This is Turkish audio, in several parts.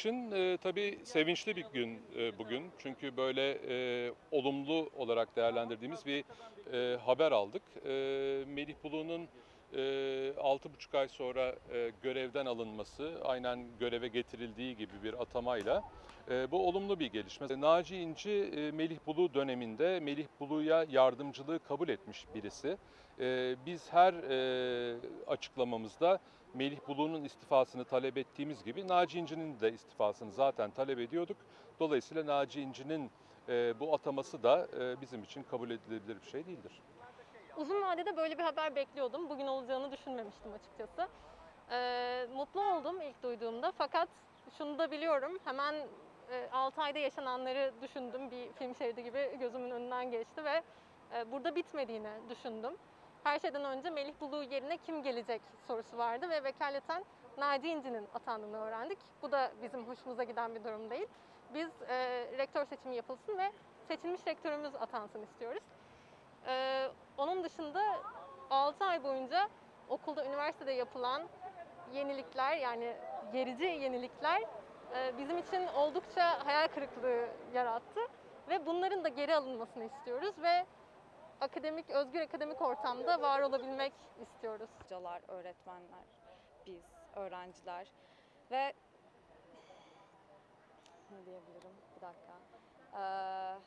için e, tabii sevinçli bir gün e, bugün. Çünkü böyle e, olumlu olarak değerlendirdiğimiz bir e, haber aldık. E, Melih Bulu'nun e, 6,5 ay sonra e, görevden alınması, aynen göreve getirildiği gibi bir atamayla e, bu olumlu bir gelişme. Naci İnci Melih Bulu döneminde Melih Bulu'ya yardımcılığı kabul etmiş birisi. Biz her açıklamamızda Melih Bulu'nun istifasını talep ettiğimiz gibi Naci İnci'nin de istifasını zaten talep ediyorduk. Dolayısıyla Naci İnci'nin e, bu ataması da e, bizim için kabul edilebilir bir şey değildir. Uzun vadede böyle bir haber bekliyordum. Bugün olacağını düşünmemiştim açıkçası. Ee, mutlu oldum ilk duyduğumda fakat şunu da biliyorum. Hemen e, 6 ayda yaşananları düşündüm. Bir film şeridi gibi gözümün önünden geçti ve e, burada bitmediğini düşündüm. Her şeyden önce Melih Bulu yerine kim gelecek sorusu vardı ve vekaleten Naci İnci'nin atandığını öğrendik. Bu da bizim hoşumuza giden bir durum değil. Biz e, rektör seçimi yapılsın ve seçilmiş rektörümüz atansın istiyoruz. Ee, onun dışında 6 ay boyunca okulda, üniversitede yapılan yenilikler yani gerici yenilikler e, bizim için oldukça hayal kırıklığı yarattı. Ve bunların da geri alınmasını istiyoruz ve akademik, özgür akademik ortamda var olabilmek istiyoruz. hocalar, öğretmenler, biz, öğrenciler ve ne diyebilirim? Bir dakika. Ee,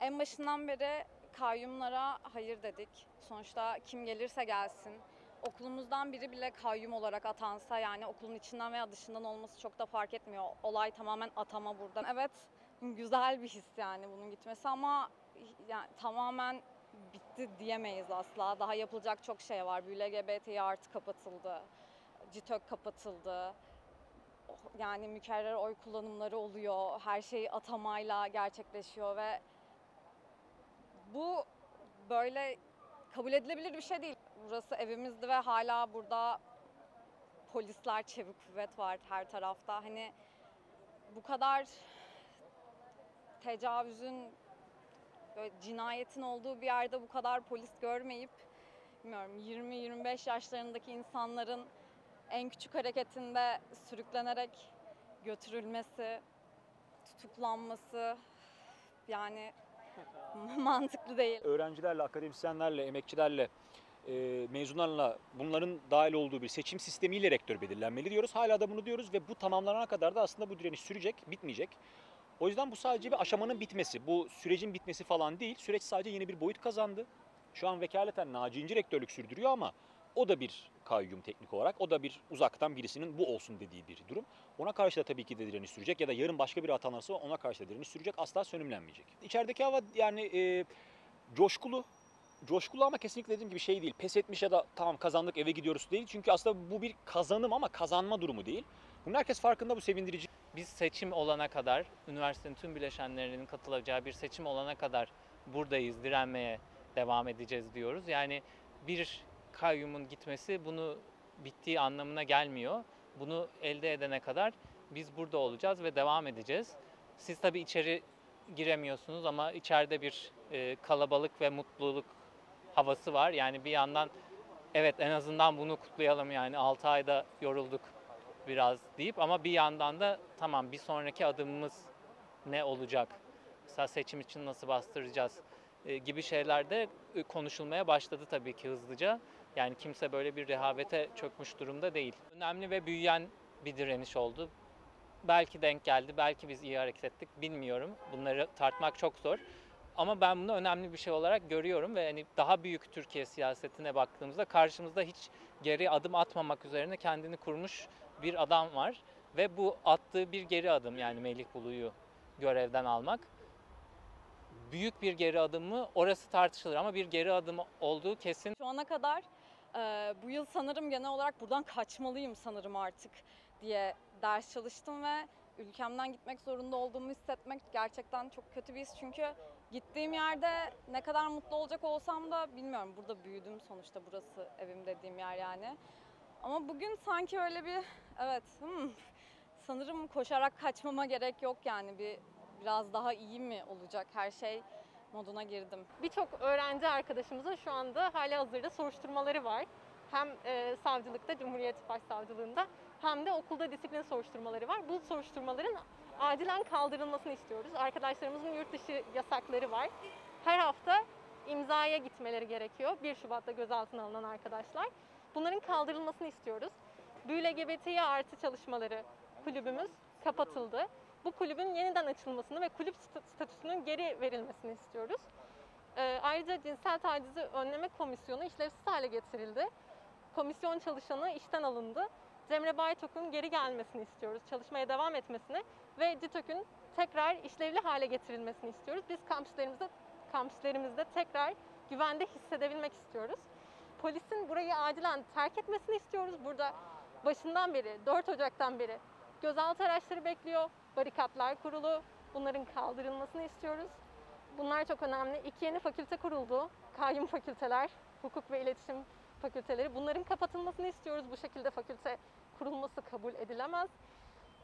en başından beri kayyumlara hayır dedik. Sonuçta kim gelirse gelsin. Okulumuzdan biri bile kayyum olarak atansa yani okulun içinden veya dışından olması çok da fark etmiyor. Olay tamamen atama burada. Evet güzel bir his yani bunun gitmesi ama yani tamamen bitti diyemeyiz asla. Daha yapılacak çok şey var. Bir LGBT artı kapatıldı. CİTÖK kapatıldı. Yani mükerrer oy kullanımları oluyor. Her şey atamayla gerçekleşiyor ve bu böyle kabul edilebilir bir şey değil. Burası evimizdi ve hala burada polisler, çevik kuvvet var her tarafta. Hani bu kadar tecavüzün, böyle cinayetin olduğu bir yerde bu kadar polis görmeyip bilmiyorum 20-25 yaşlarındaki insanların en küçük hareketinde sürüklenerek götürülmesi, tutuklanması yani mantıklı değil. öğrencilerle, akademisyenlerle, emekçilerle, e, mezunlarla bunların dahil olduğu bir seçim sistemiyle rektör belirlenmeli diyoruz. Hala da bunu diyoruz ve bu tamamlanana kadar da aslında bu direniş sürecek, bitmeyecek. O yüzden bu sadece bir aşamanın bitmesi, bu sürecin bitmesi falan değil. Süreç sadece yeni bir boyut kazandı. Şu an vekaleten Naci İnci rektörlük sürdürüyor ama o da bir kayyum teknik olarak, o da bir uzaktan birisinin bu olsun dediği bir durum. Ona karşı da tabii ki de direniş sürecek ya da yarın başka bir atanırsa ona karşı da direniş sürecek, asla sönümlenmeyecek. İçerideki hava yani e, coşkulu, coşkulu ama kesinlikle dediğim gibi şey değil. Pes etmiş ya da tamam kazandık eve gidiyoruz değil. Çünkü aslında bu bir kazanım ama kazanma durumu değil. Bunun herkes farkında bu sevindirici. biz seçim olana kadar, üniversitenin tüm bileşenlerinin katılacağı bir seçim olana kadar buradayız, direnmeye devam edeceğiz diyoruz. Yani bir kayyumun gitmesi bunu bittiği anlamına gelmiyor. Bunu elde edene kadar biz burada olacağız ve devam edeceğiz. Siz tabii içeri giremiyorsunuz ama içeride bir e, kalabalık ve mutluluk havası var. Yani bir yandan evet en azından bunu kutlayalım yani 6 ayda yorulduk biraz deyip ama bir yandan da tamam bir sonraki adımımız ne olacak? Mesela seçim için nasıl bastıracağız? e, gibi şeyler de e, konuşulmaya başladı tabii ki hızlıca. Yani kimse böyle bir rehavete çökmüş durumda değil. Önemli ve büyüyen bir direniş oldu. Belki denk geldi, belki biz iyi hareket ettik bilmiyorum. Bunları tartmak çok zor. Ama ben bunu önemli bir şey olarak görüyorum ve hani daha büyük Türkiye siyasetine baktığımızda karşımızda hiç geri adım atmamak üzerine kendini kurmuş bir adam var. Ve bu attığı bir geri adım yani Melih Bulu'yu görevden almak. Büyük bir geri adım mı orası tartışılır ama bir geri adım olduğu kesin. Şu ana kadar e, bu yıl sanırım genel olarak buradan kaçmalıyım sanırım artık diye ders çalıştım ve ülkemden gitmek zorunda olduğumu hissetmek gerçekten çok kötü bir his. Çünkü gittiğim yerde ne kadar mutlu olacak olsam da bilmiyorum. Burada büyüdüm sonuçta burası evim dediğim yer yani. Ama bugün sanki öyle bir evet hmm, sanırım koşarak kaçmama gerek yok yani bir biraz daha iyi mi olacak her şey moduna girdim. Birçok öğrenci arkadaşımızın şu anda hali hazırda soruşturmaları var. Hem e, savcılıkta, Cumhuriyet Başsavcılığında hem de okulda disiplin soruşturmaları var. Bu soruşturmaların acilen kaldırılmasını istiyoruz. Arkadaşlarımızın yurt dışı yasakları var. Her hafta imzaya gitmeleri gerekiyor. 1 Şubat'ta gözaltına alınan arkadaşlar. Bunların kaldırılmasını istiyoruz. Büyü LGBTİ artı çalışmaları kulübümüz kapatıldı. Bu kulübün yeniden açılmasını ve kulüp sta- statüsünün geri verilmesini istiyoruz. Ee, ayrıca cinsel tacizi önleme komisyonu işlevsiz hale getirildi. Komisyon çalışanı işten alındı. Cemre Baytok'un geri gelmesini istiyoruz, çalışmaya devam etmesini ve CİTÖK'ün tekrar işlevli hale getirilmesini istiyoruz. Biz kampüslerimizde, kampüslerimizde tekrar güvende hissedebilmek istiyoruz. Polisin burayı acilen terk etmesini istiyoruz. Burada başından beri, 4 Ocak'tan beri gözaltı araçları bekliyor, barikatlar kurulu. Bunların kaldırılmasını istiyoruz. Bunlar çok önemli. İki yeni fakülte kuruldu. Kayyum fakülteler, hukuk ve iletişim fakülteleri. Bunların kapatılmasını istiyoruz. Bu şekilde fakülte kurulması kabul edilemez.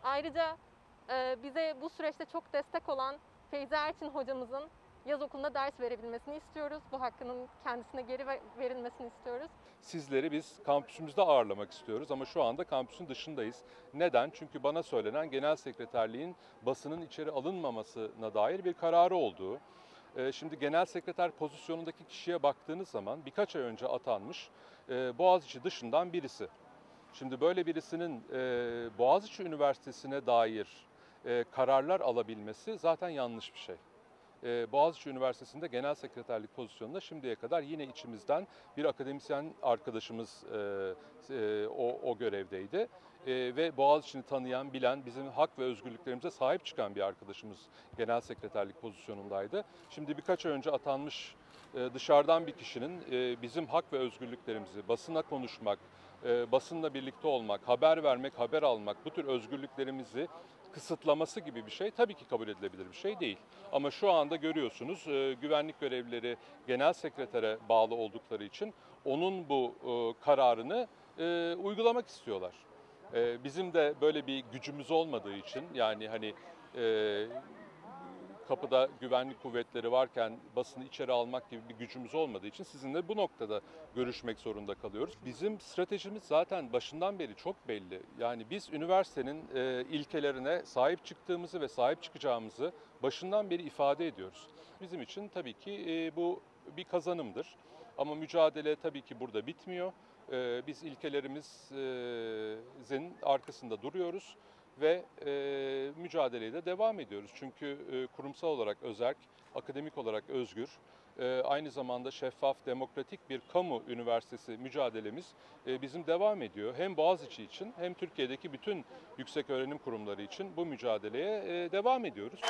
Ayrıca e, bize bu süreçte çok destek olan Feyzi Erçin hocamızın yaz okulunda ders verebilmesini istiyoruz. Bu hakkının kendisine geri ver- verilmesini istiyoruz. Sizleri biz kampüsümüzde ağırlamak istiyoruz ama şu anda kampüsün dışındayız. Neden? Çünkü bana söylenen genel sekreterliğin basının içeri alınmamasına dair bir kararı olduğu. Ee, Şimdi genel sekreter pozisyonundaki kişiye baktığınız zaman birkaç ay önce atanmış e, Boğaziçi dışından birisi. Şimdi böyle birisinin e, Boğaziçi Üniversitesi'ne dair e, kararlar alabilmesi zaten yanlış bir şey. E, Boğaziçi Üniversitesi'nde genel sekreterlik pozisyonunda şimdiye kadar yine içimizden bir akademisyen arkadaşımız e, e, o, o görevdeydi. E, ve Boğaziçi'ni tanıyan, bilen, bizim hak ve özgürlüklerimize sahip çıkan bir arkadaşımız genel sekreterlik pozisyonundaydı. Şimdi birkaç ay önce atanmış dışarıdan bir kişinin e, bizim hak ve özgürlüklerimizi, basına konuşmak, e, basınla birlikte olmak, haber vermek, haber almak, bu tür özgürlüklerimizi kısıtlaması gibi bir şey tabii ki kabul edilebilir bir şey değil. Ama şu anda görüyorsunuz e, güvenlik görevlileri genel sekretere bağlı oldukları için onun bu kararını uygulamak istiyorlar. Bizim de böyle bir gücümüz olmadığı için yani hani kapıda güvenlik kuvvetleri varken basını içeri almak gibi bir gücümüz olmadığı için sizinle bu noktada görüşmek zorunda kalıyoruz. Bizim stratejimiz zaten başından beri çok belli. Yani biz üniversitenin e, ilkelerine sahip çıktığımızı ve sahip çıkacağımızı başından beri ifade ediyoruz. Bizim için tabii ki e, bu bir kazanımdır. Ama mücadele tabii ki burada bitmiyor. E, biz ilkelerimizin arkasında duruyoruz ve e, mücadeleye de devam ediyoruz. Çünkü e, kurumsal olarak özerk, akademik olarak özgür, e, aynı zamanda şeffaf, demokratik bir kamu üniversitesi mücadelemiz e, bizim devam ediyor. Hem Boğaziçi için hem Türkiye'deki bütün yüksek öğrenim kurumları için bu mücadeleye e, devam ediyoruz.